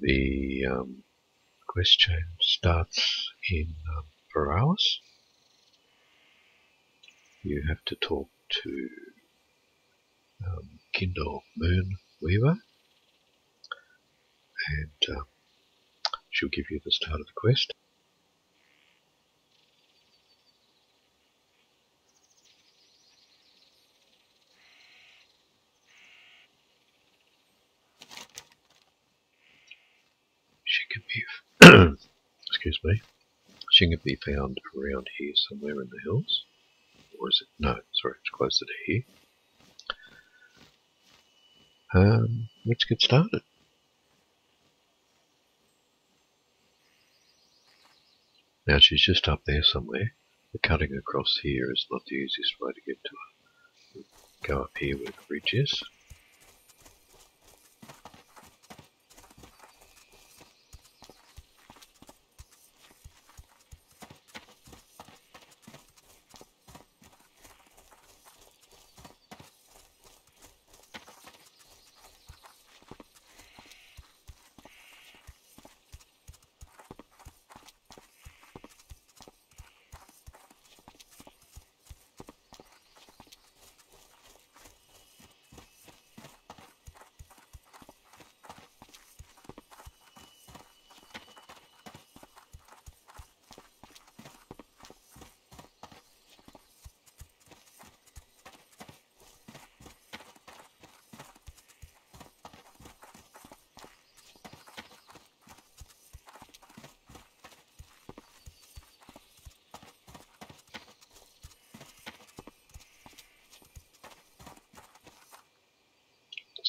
The um, quest chain starts in um, Feralas. You have to talk to um, Kindle Moon Weaver, and um, she'll give you the start of the quest. She can be, excuse me, can be found around here somewhere in the hills. Or is it? No, sorry, it's closer to here. Um, let's get started. Now she's just up there somewhere. The cutting across here is not the easiest way to get to her. Go up here where the bridge is.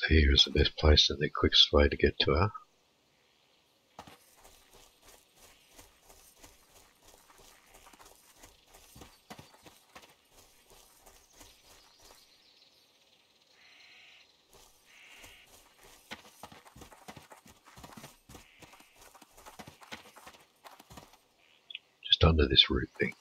So here is the best place and the quickest way to get to her. Just under this root thing.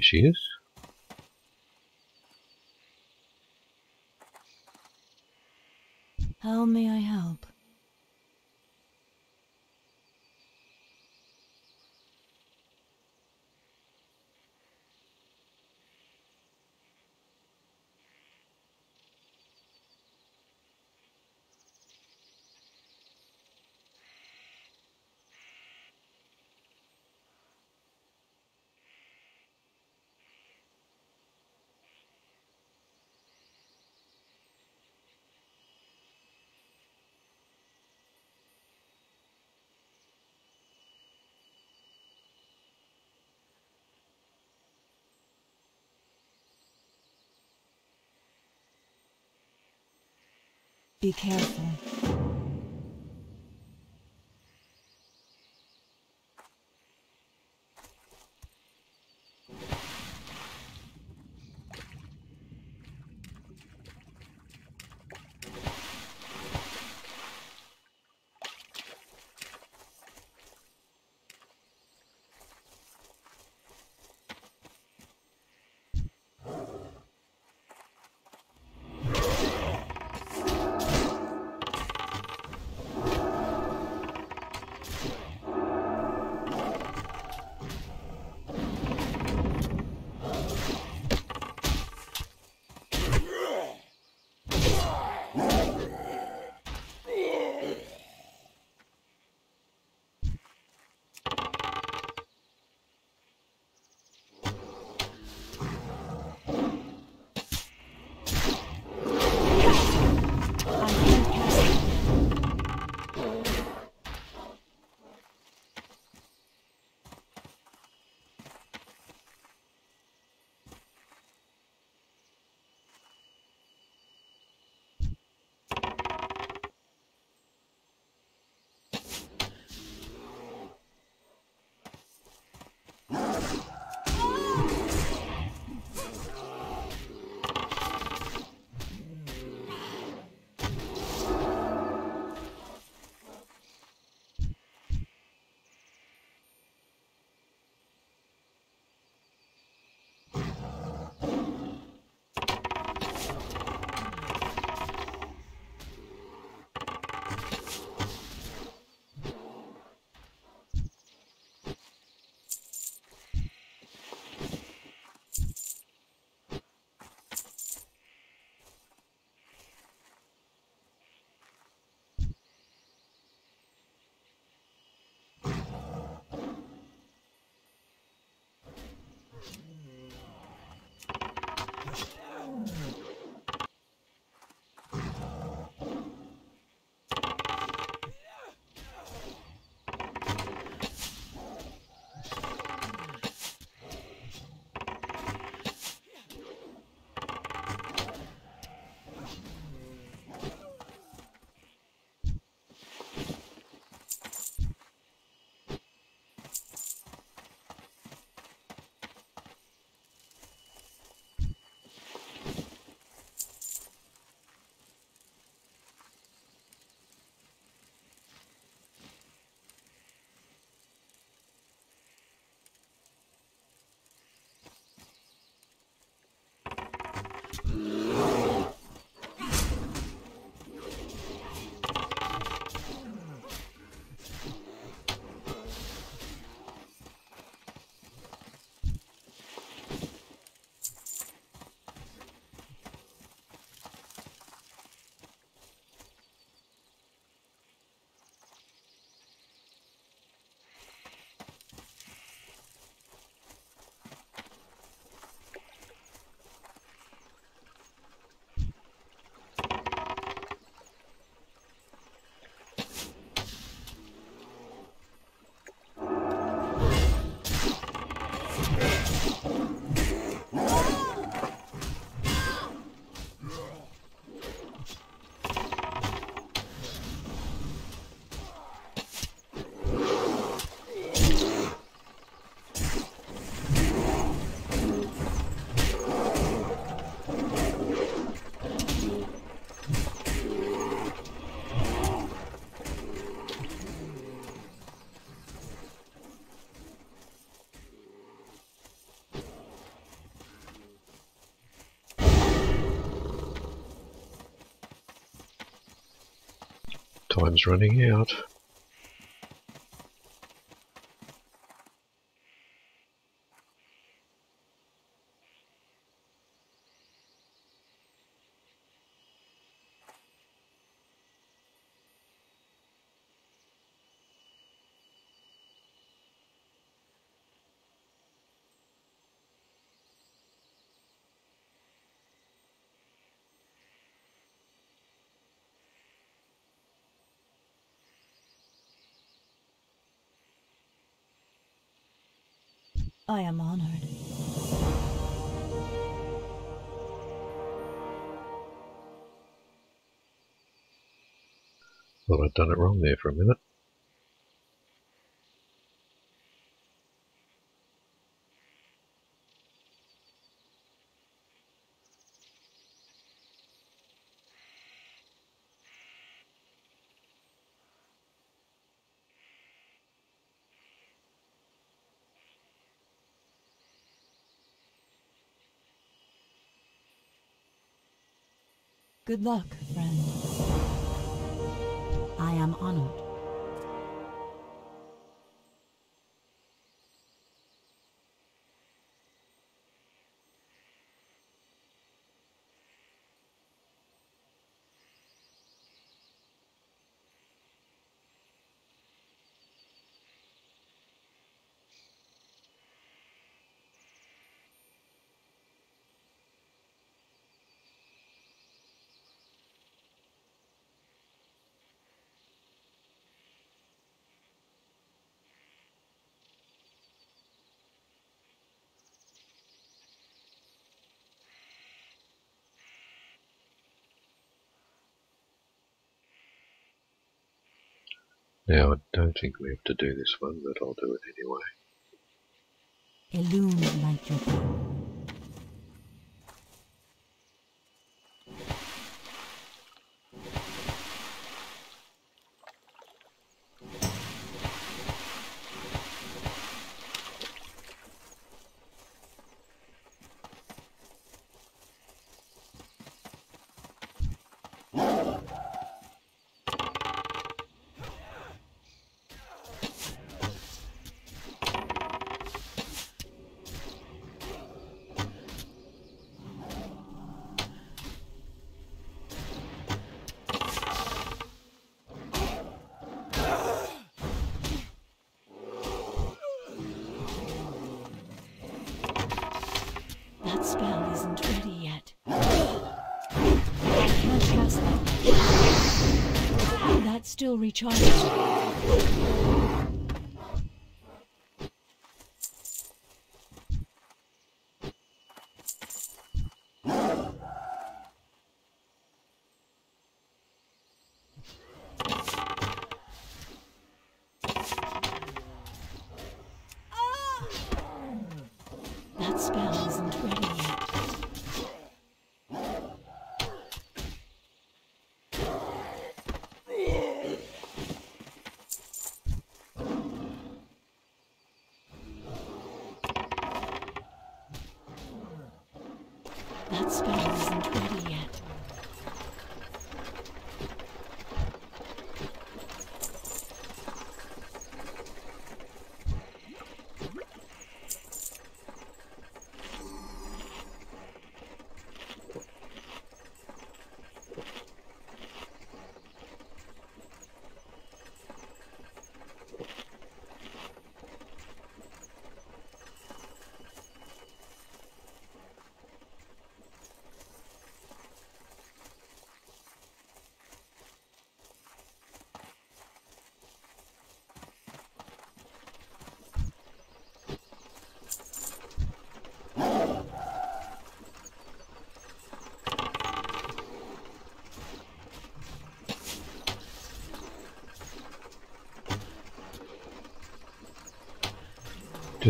There she is. How may I help? Be careful. Time's running out. I am honored. Thought I'd done it wrong there for a minute. Good luck, friend. I am honored. Now, I don't think we have to do this one, but I'll do it anyway. Illume like your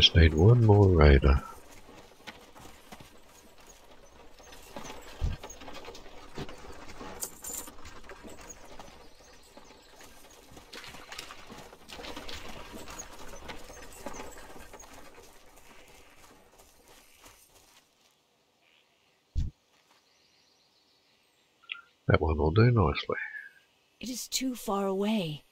just need one more raider. That one will do nicely. It is too far away.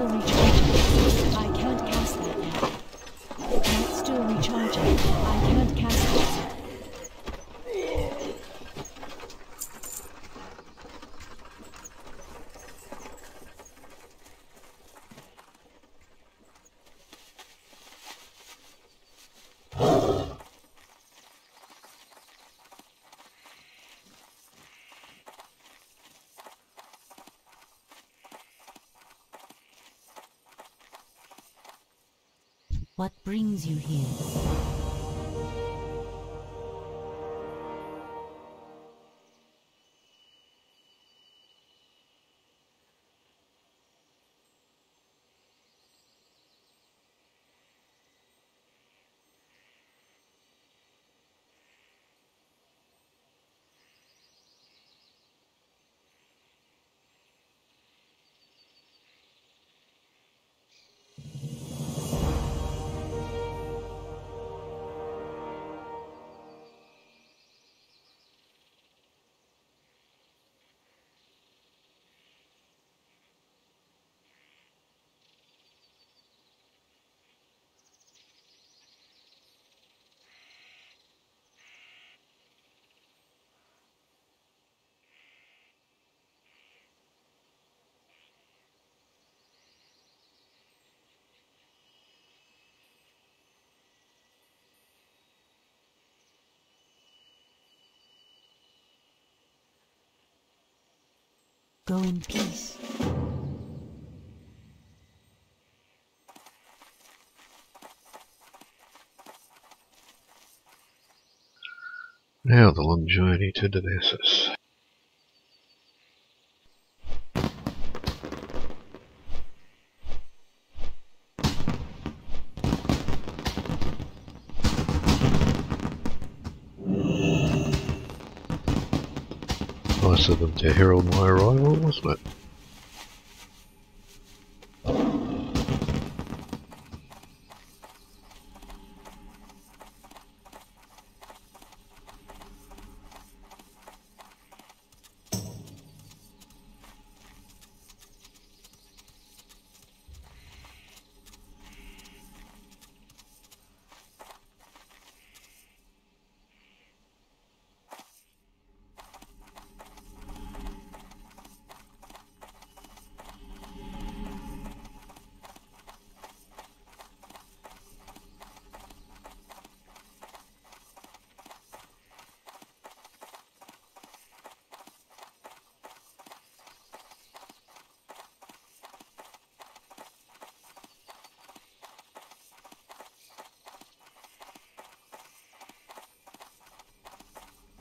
That's still recharging. I can't cast that now. That's still recharging. I can't cast that. What brings you here? Go in peace. Now the long journey to Darnassus. Nice of them to herald my arrival, wasn't it?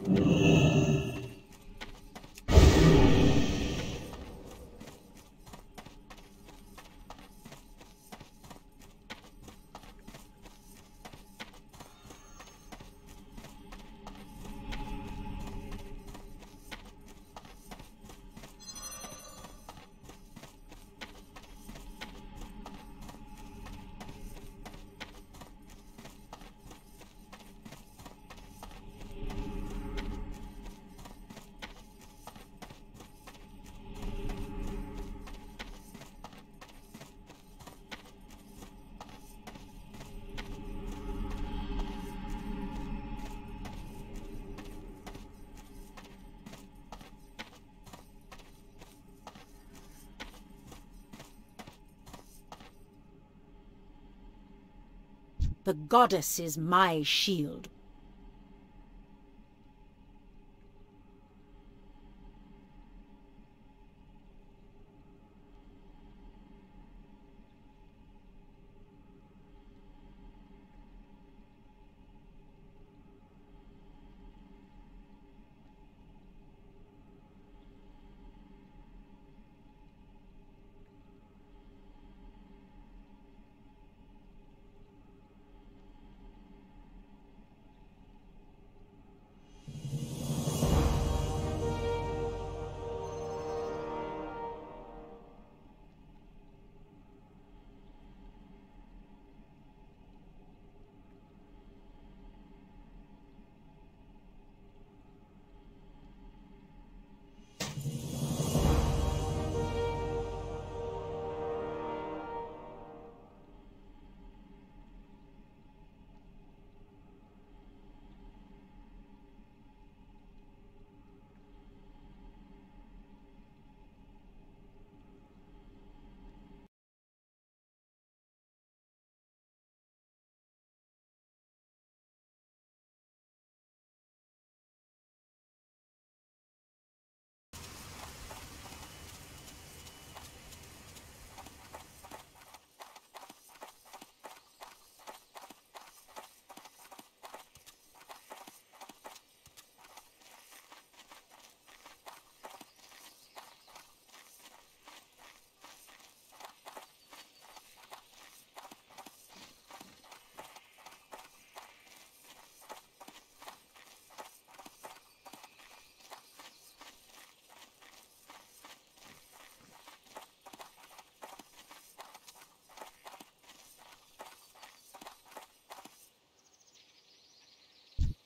you The goddess is my shield.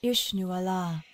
Ishnu-alah.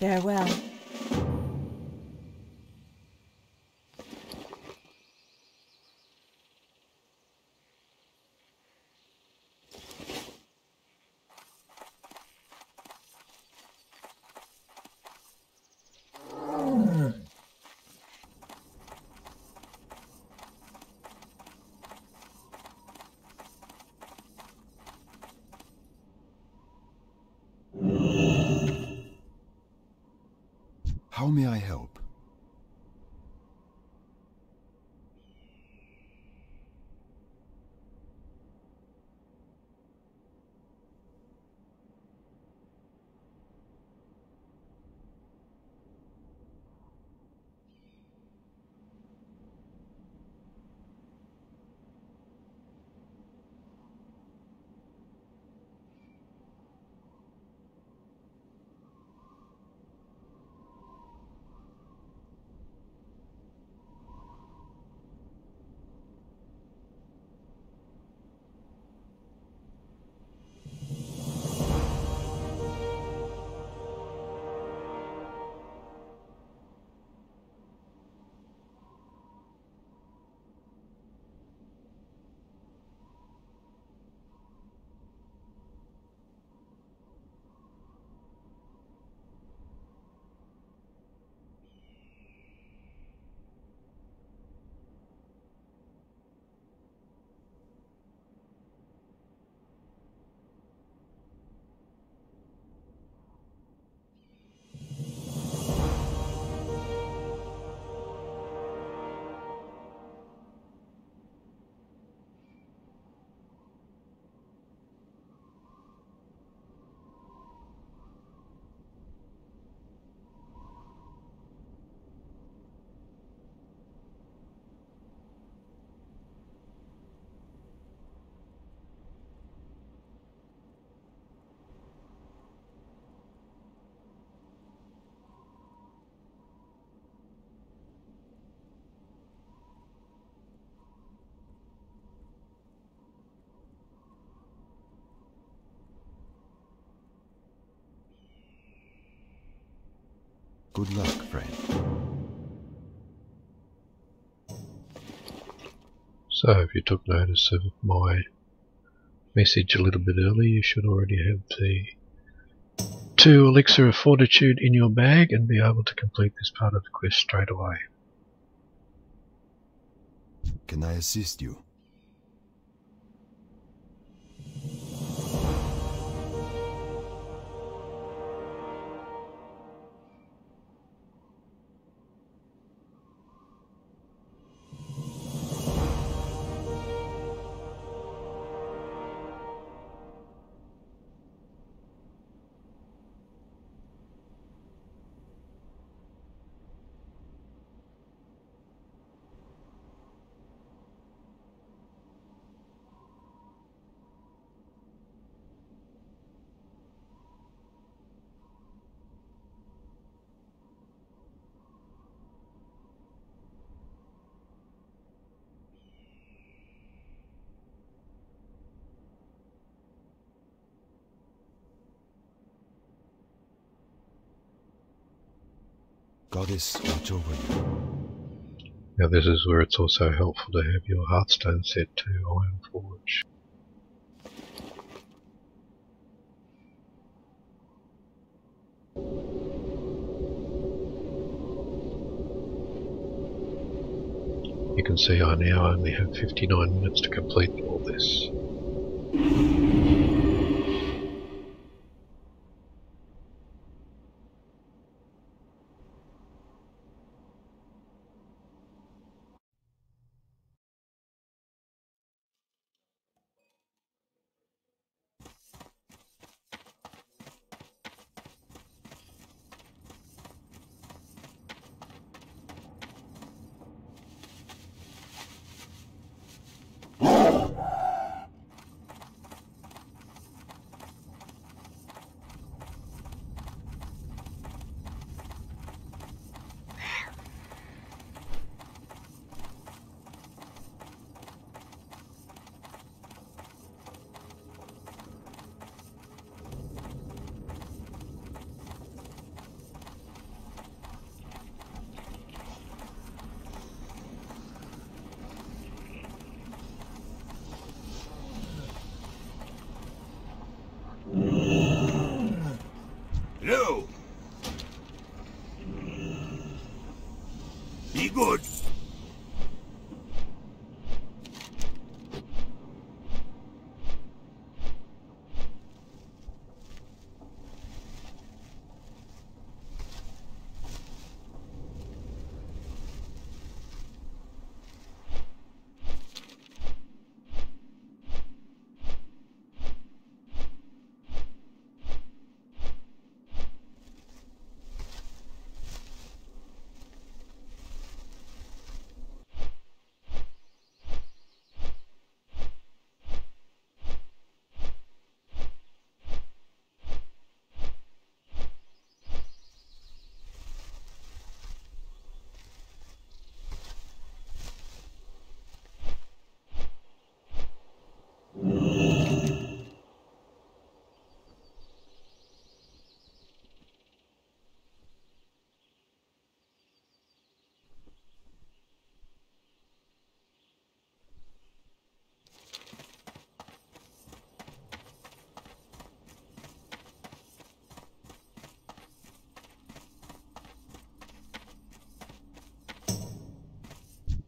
Farewell. Good luck, friend. So, if you took notice of my message a little bit earlier, you should already have the two Elixir of Fortitude in your bag and be able to complete this part of the quest straight away. Can I assist you? Goddess, watch over you. Now this is where it's also helpful to have your Hearthstone set to Iron Forge. You can see I now only have 59 minutes to complete all this.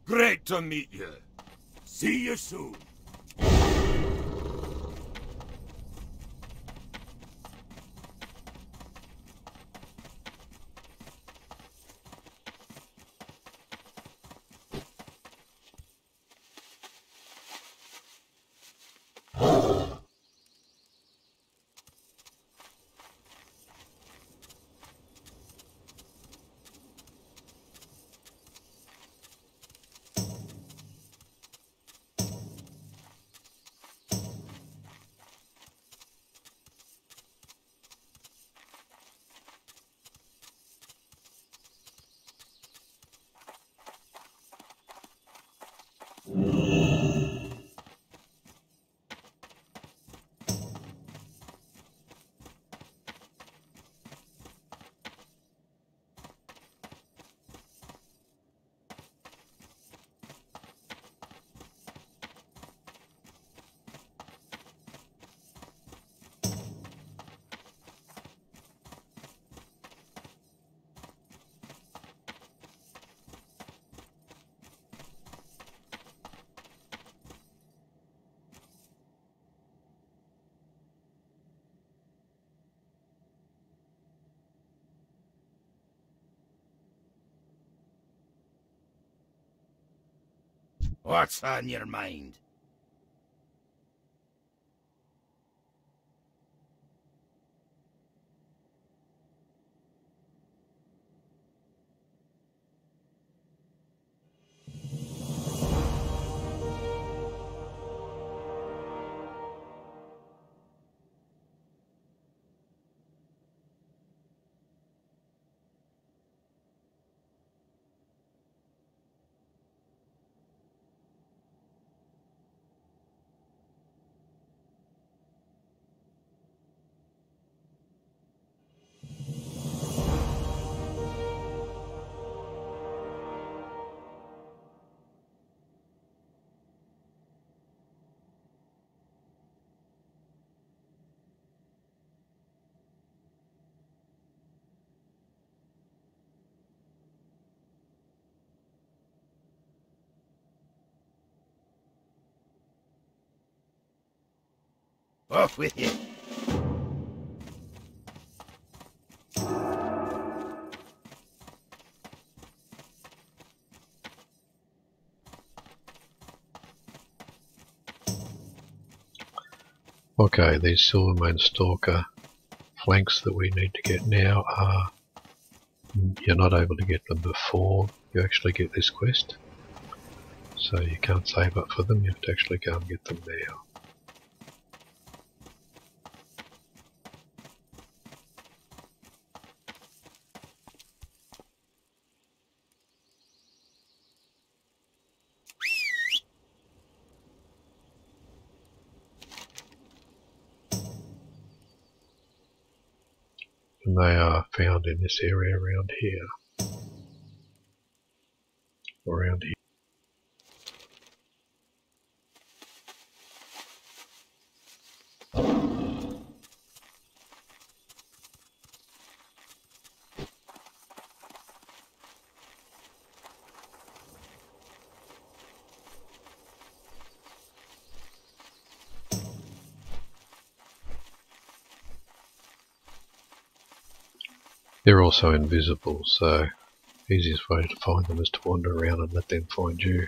Great to meet you. See you soon. What's on your mind? Off with you. Okay, these Silvermane Stalker flanks that we need to get now are you're not able to get them before you actually get this quest. So you can't save up for them, you have to actually go and get them now. In this area around here. Around here. They're also invisible, so easiest way to find them is to wander around and let them find you.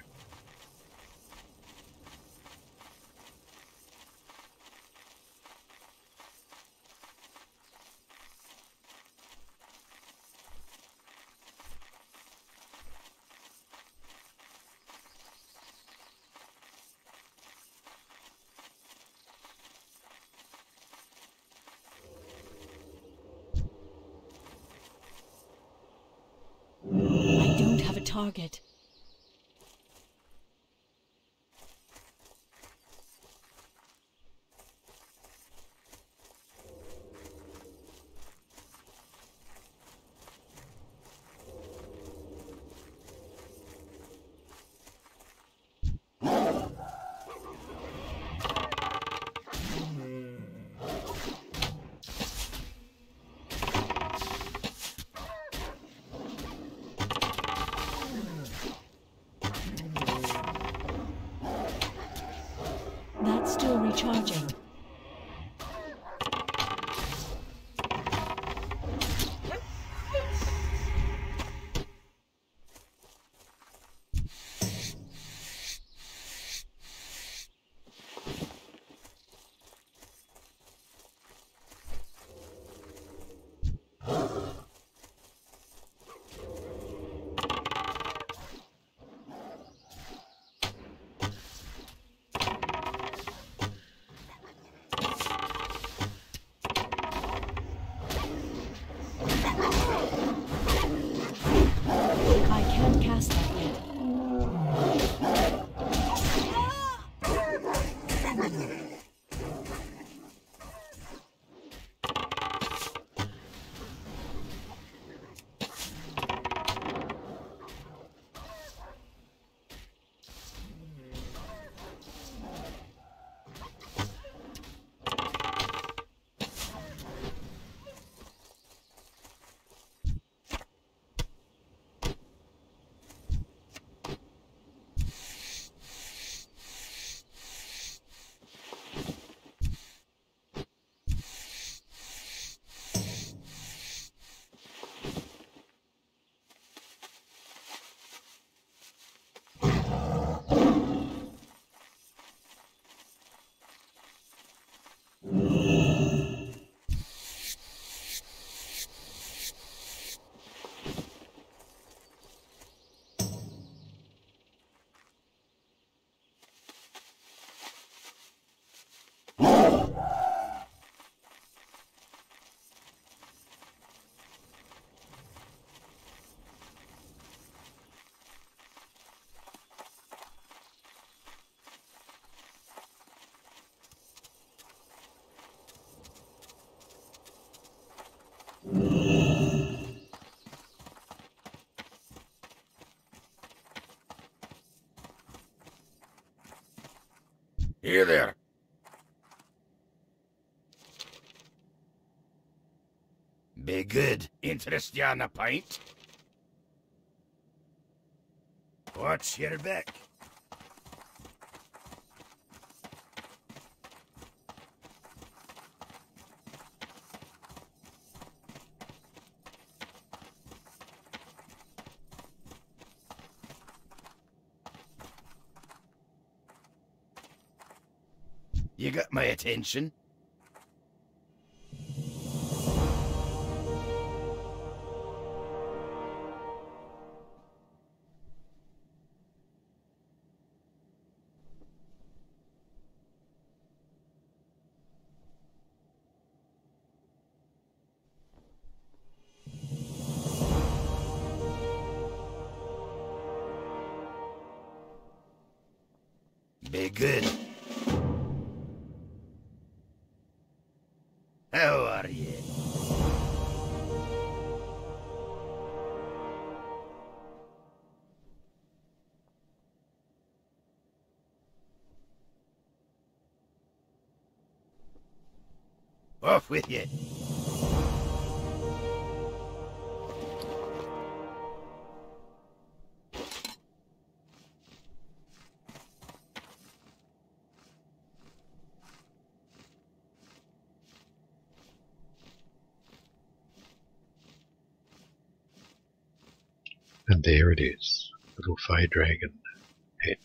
Good. Interest you on a pint? Watch your back. You got my attention. Good. How are you? Off with you. There it is, little Fey Dragon head.